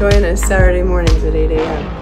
Join us Saturday mornings at 8 a.m.